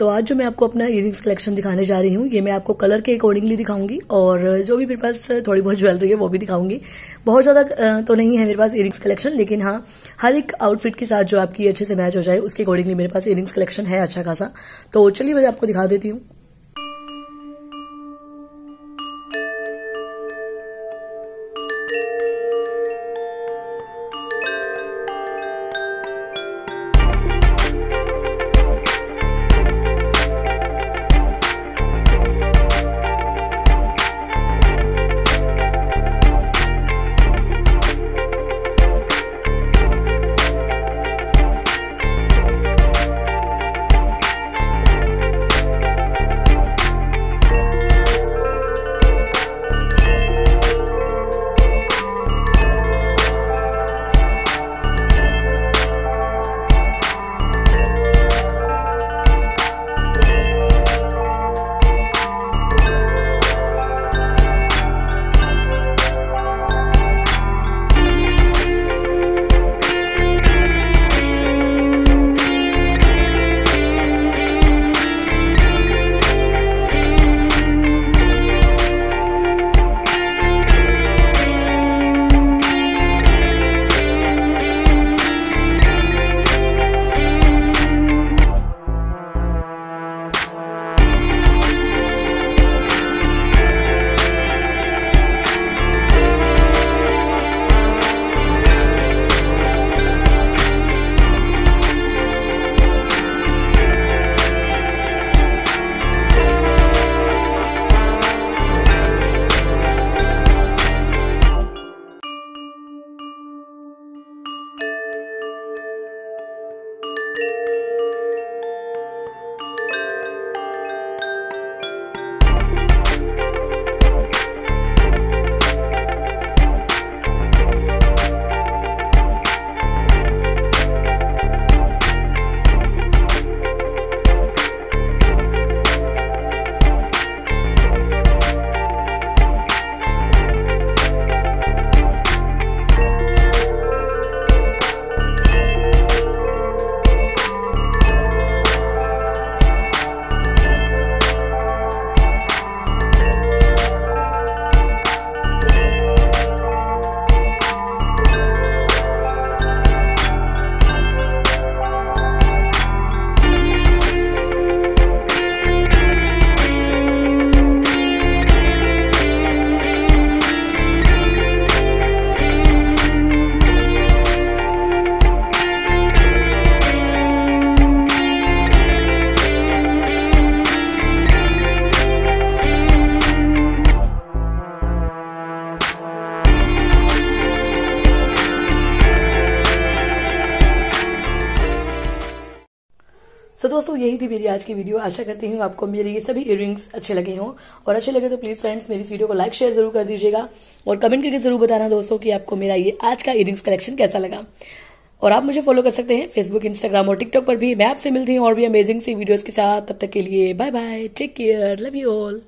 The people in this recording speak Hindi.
तो आज जो मैं आपको अपना इयरिंग्स कलेक्शन दिखाने जा रही हूँ, ये मैं आपको कलर के अकॉर्डिंगली दिखाऊँगी और जो भी मेरे पास थोड़ी बहुत ज्वेलरी है, वो भी दिखाऊँगी। बहुत ज़्यादा तो नहीं है मेरे पास इयरिंग्स कलेक्शन लेकिन हाँ हर एक आउटफिट के साथ जो आपकी अच्छे से मैच हो जाए, उसके अकॉर्डिंगली मेरे पास इयरिंग्स कलेक्शन है अच्छा खासा। तो चलिए मैं आपको दिखा देती हूँ। सो so, दोस्तों यही थी मेरी आज की वीडियो आशा करती हूँ आपको मेरे ये सभी इयरिंग्स अच्छे लगे हों। और अच्छे लगे तो प्लीज़ फ्रेंड्स मेरी वीडियो को लाइक शेयर ज़रूर कर दीजिएगा। और कमेंट करके ज़रूर बताना दोस्तों कि आपको मेरा ये आज का इयरिंग्स कलेक्शन कैसा लगा। और आप मुझे फॉलो कर सकते हैं फेसबुक इंस्टाग्राम और टिकटॉक पर भी। मैं आपसे मिलती हूँ और भी अमेजिंग सी वीडियोज़ के साथ। तब तक के लिए bye bye take care love you all